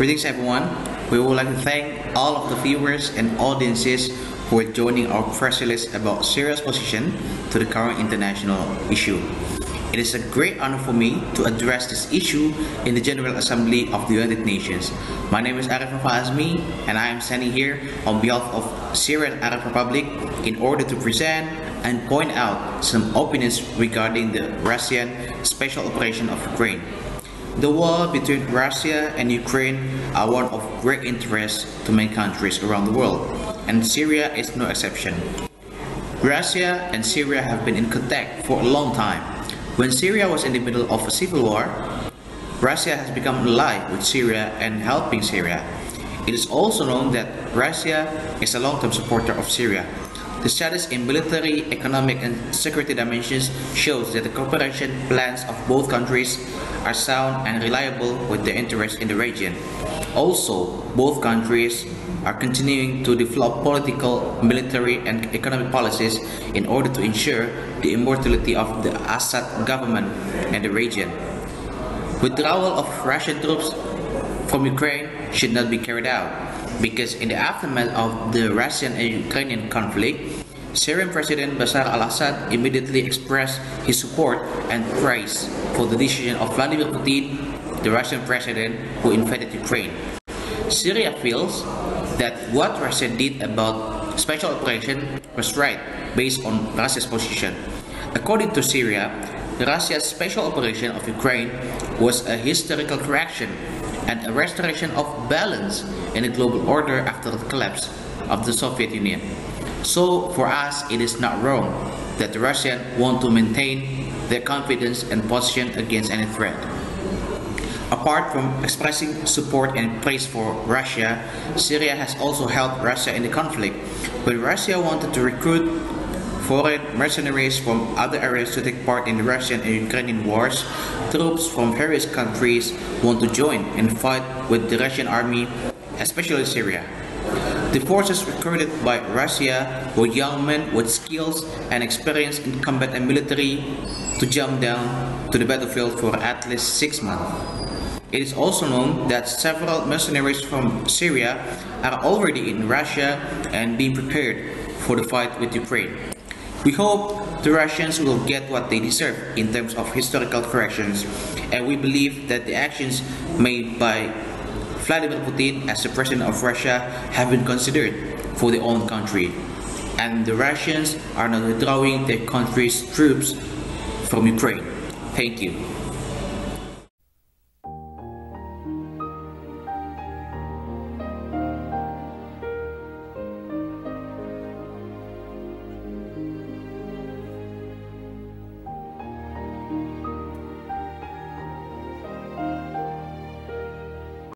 Greetings everyone. We would like to thank all of the viewers and audiences who are joining our press release about Syria's position to the current international issue. It is a great honor for me to address this issue in the General Assembly of the United Nations. My name is Arif Azmi and I am standing here on behalf of Syrian Arab Republic in order to present and point out some opinions regarding the Russian special operation of Ukraine. The war between Russia and Ukraine are one of great interest to many countries around the world, and Syria is no exception. Russia and Syria have been in contact for a long time. When Syria was in the middle of a civil war, Russia has become allied with Syria and helping Syria. It is also known that Russia is a long-term supporter of Syria. The status in military, economic, and security dimensions shows that the cooperation plans of both countries are sound and reliable with their interests in the region. Also, both countries are continuing to develop political, military, and economic policies in order to ensure the immortality of the Assad government and the region. Withdrawal of Russian troops from Ukraine should not be carried out because in the aftermath of the Russian and Ukrainian conflict, Syrian President Bashar al-Assad immediately expressed his support and praise for the decision of Vladimir Putin, the Russian president who invaded Ukraine. Syria feels that what Russia did about special operation was right based on Russia's position. According to Syria, Russia's special operation of Ukraine was a historical correction and a restoration of balance in the global order after the collapse of the Soviet Union. So for us, it is not wrong that the Russians want to maintain their confidence and position against any threat. Apart from expressing support and praise for Russia, Syria has also helped Russia in the conflict. When Russia wanted to recruit foreign mercenaries from other areas to take part in the Russian and Ukrainian wars, troops from various countries want to join and fight with the Russian army, especially Syria. The forces recruited by Russia were young men with skills and experience in combat and military to jump down to the battlefield for at least six months. It is also known that several mercenaries from Syria are already in Russia and being prepared for the fight with Ukraine. We hope the Russians will get what they deserve in terms of historical corrections, and we believe that the actions made by Vladimir Putin as the president of Russia have been considered for their own country. And the Russians are not withdrawing their country's troops from Ukraine. Thank you.